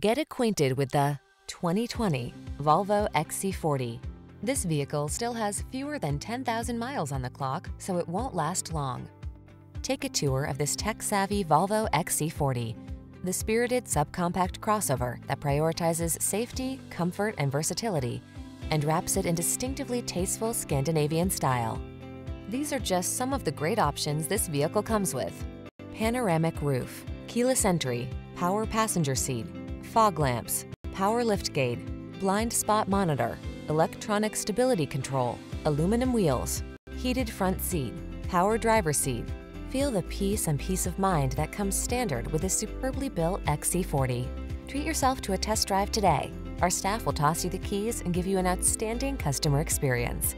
Get acquainted with the 2020 Volvo XC40. This vehicle still has fewer than 10,000 miles on the clock, so it won't last long. Take a tour of this tech-savvy Volvo XC40, the spirited subcompact crossover that prioritizes safety, comfort, and versatility, and wraps it in distinctively tasteful Scandinavian style. These are just some of the great options this vehicle comes with. Panoramic roof, keyless entry, power passenger seat, fog lamps, power liftgate, blind spot monitor, electronic stability control, aluminum wheels, heated front seat, power driver seat. Feel the peace and peace of mind that comes standard with this superbly built XC40. Treat yourself to a test drive today. Our staff will toss you the keys and give you an outstanding customer experience.